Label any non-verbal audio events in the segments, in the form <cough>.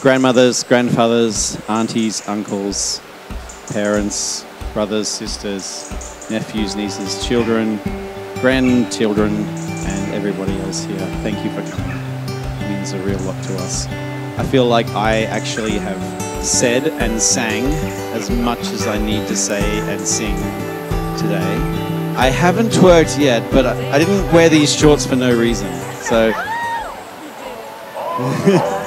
grandmothers, grandfathers, aunties, uncles, parents, brothers, sisters, nephews, nieces, children, grandchildren, and everybody else here. Thank you for coming. It means a real lot to us. I feel like I actually have said and sang as much as I need to say and sing today. I haven't twerked yet, but I, didn't wear these shorts for no reason. So. <laughs>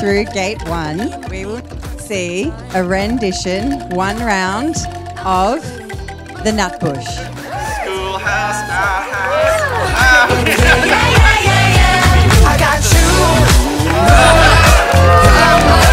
through gate one, we will see a rendition, one round of the Nutbush. Schoolhouse, I got you.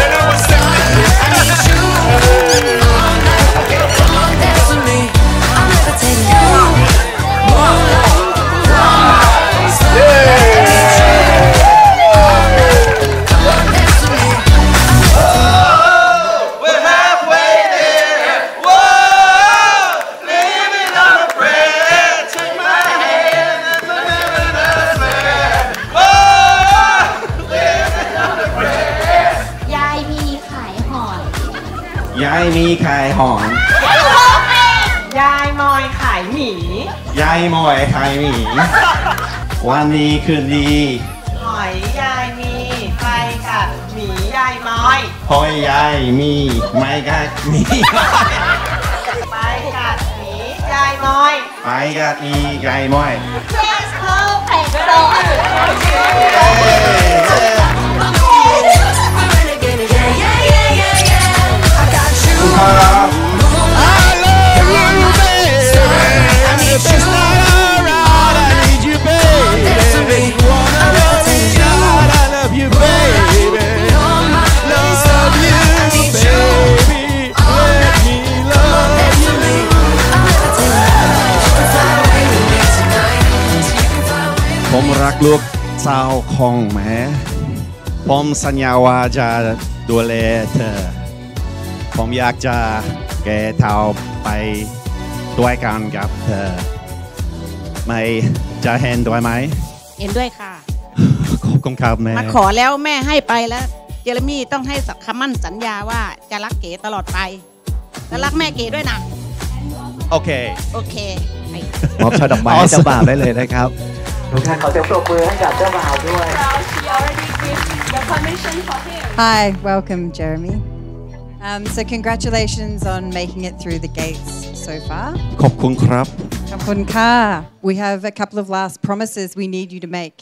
ยายมีขายหอนยายมอยขายหมี ยายมอยขายหมี วันนี้คืนดีหอยยายมีไปกัดหมียายมอยพอยยายมีไม่กัดมี ไปกัดหมียายมอย ไปกัดมียายมอย Yes perfect so Tonight ผมรักลูกสาวของแม่ผมสัญญาว่าจะดูแลเธอ ผมอยากจะแก่เท่าไปด้วยกันกับเธอไม่จะเห็นด้วยไหม เห็นด้วยค่ะ ขอบคุณครับแม่ มาขอแล้วแม่ให้ไปแล้ว เจเรมี่ต้องให้สักคำมั่นสัญญาว่าจะรักเก๋ตลอดไปและรักแม่เก๋ด้วยนะ โอเค โอเคไปมอบช่อดอกไม้ให้เจ้าบ่าวได้เลยนะครับ ทุกท่านขอเสียงปรบมือให้กับเจ้าบ่าวด้วย Hi, welcome, Jeremy. Um, so congratulations on making it through the gates so far. ขอบคุณครับ We have a couple of last promises we need you to make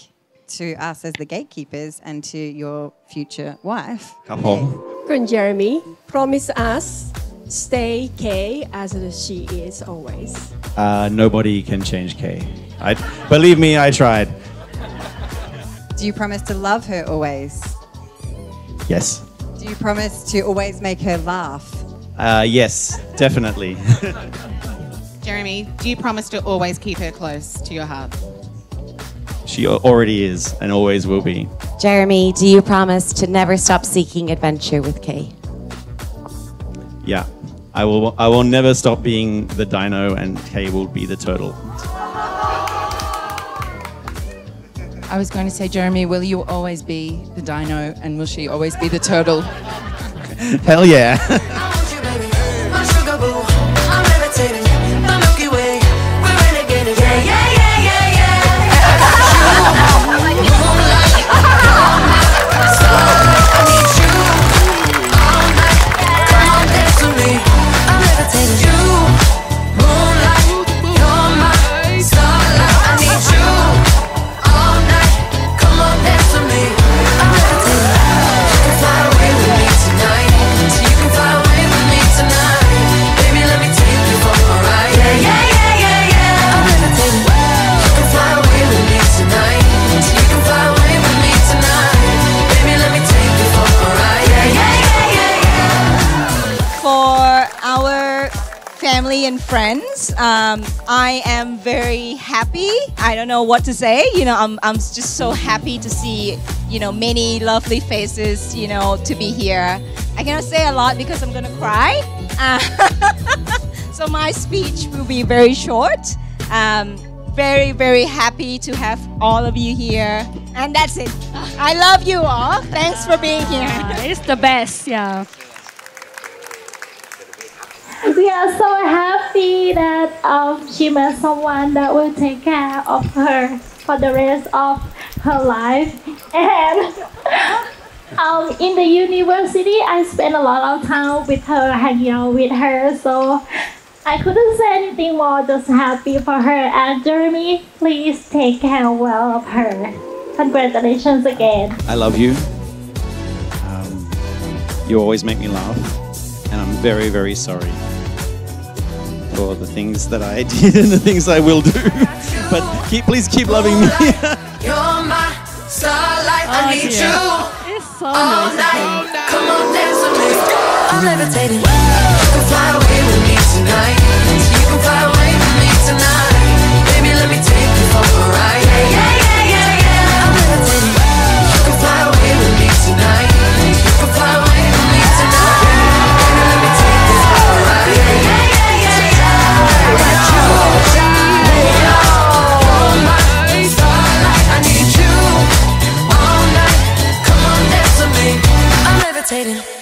to us as the gatekeepers and to your future wife. ครับผม Kun Jeremy, promise us stay Kea as she is always. Uh, nobody can change Kea. believe me, I tried. Do you promise to love her always? Yes. Do you promise to always make her laugh? Uh, yes, definitely. <laughs> Jeremy, do you promise to always keep her close to your heart? she already is and always will be. Jeremy, do you promise to never stop seeking adventure with Kea? Yeah. I will. I will never stop being the dino, and Kea will be the turtle. I was going to say, Jeremy, will you always be the dino and will she always be the turtle? Hell yeah. <laughs> family and friends. Um, I am very happy. I don't know what to say. You know, I'm, I'm just so happy to see, you know, many lovely faces, you know, to be here. I cannot say a lot because I'm gonna cry. Uh, <laughs> so my speech will be very short. Um, very, very happy to have all of you here. And that's it. I love you all. Thanks for being here. it's the best, yeah. <laughs> We are so happy that um, she met someone that will take care of her for the rest of her life. <laughs> And um, in the university, I spent a lot of time with her, hanging out with her. So I couldn't say anything more, just happy for her. And Jeremy, please take care well of her. Congratulations again. I love you. Um, you always make me laugh, and I'm very, very sorry for the things that I <laughs> did and the things I will do. <laughs> but keep, please keep loving me. You're my starlight. I Oh, need dear. you It's so all nice. night. Come on, dance with me. I'm levitating. Need